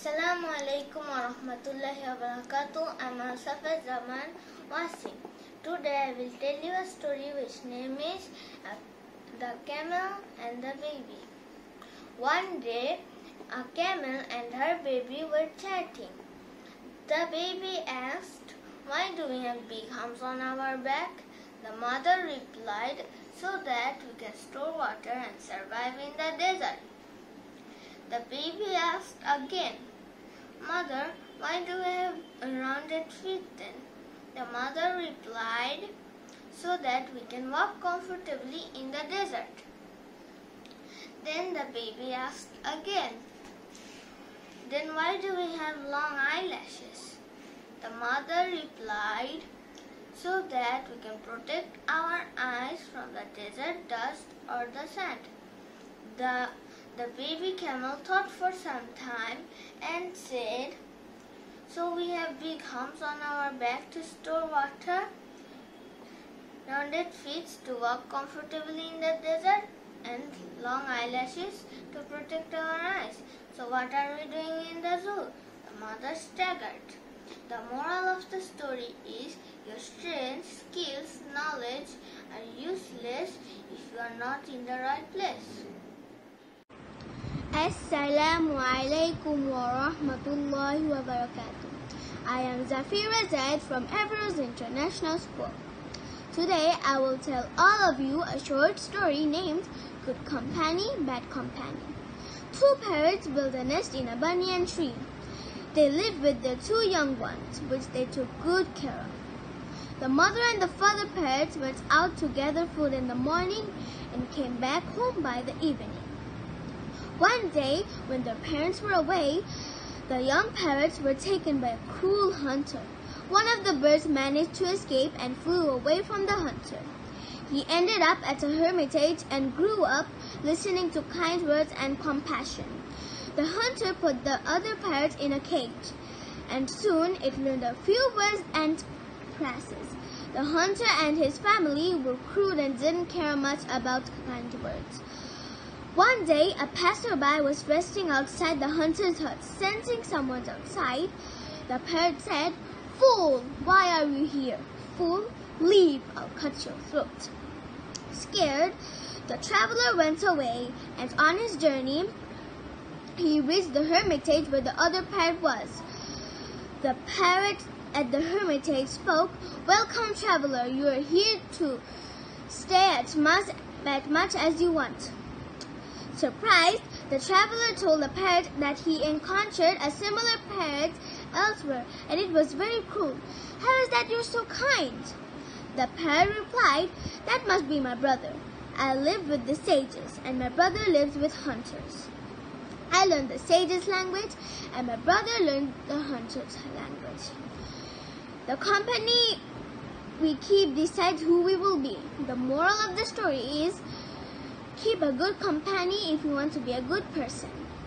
Assalamu alaikum wa rahmatullahi wa barakatuh. I'm Asafat Zaman Wasim. Today I will tell you a story which name is uh, The Camel and the Baby. One day, a camel and her baby were chatting. The baby asked, Why do we have big humps on our back? The mother replied, So that we can store water and survive in the desert. The baby asked again, Mother, why do we have rounded feet then? The mother replied, So that we can walk comfortably in the desert. Then the baby asked again, Then why do we have long eyelashes? The mother replied, So that we can protect our eyes from the desert dust or the sand. The the baby camel thought for some time and said, So we have big humps on our back to store water, rounded feet to walk comfortably in the desert, and long eyelashes to protect our eyes. So what are we doing in the zoo? The mother staggered. The moral of the story is your strength, skills, knowledge are useless if you are not in the right place. Assalamu alaikum wa rahmatullahi wa barakatuh. I am Zafira Zaid from Averroes International School. Today I will tell all of you a short story named Good Company, Bad Company. Two parrots built a nest in a banyan tree. They lived with their two young ones, which they took good care of. The mother and the father parrots went out to gather food in the morning and came back home by the evening. One day, when their parents were away, the young parrots were taken by a cruel hunter. One of the birds managed to escape and flew away from the hunter. He ended up at a hermitage and grew up listening to kind words and compassion. The hunter put the other parrot in a cage, and soon it learned a few words and phrases. The hunter and his family were cruel and didn't care much about kind words. One day, a passerby was resting outside the hunter's hut. Sensing someone outside, the parrot said, Fool, why are you here? Fool, leave, I'll cut your throat. Scared, the traveler went away, and on his journey, he reached the hermitage where the other parrot was. The parrot at the hermitage spoke, Welcome, traveler, you are here to stay as much, as much as you want. Surprised, the traveler told the parrot that he encountered a similar parrot elsewhere, and it was very cruel. How is that you're so kind? The parrot replied, That must be my brother. I live with the sages, and my brother lives with hunters. I learned the sages' language, and my brother learned the hunters' language. The company we keep decides who we will be. The moral of the story is keep a good company if you want to be a good person.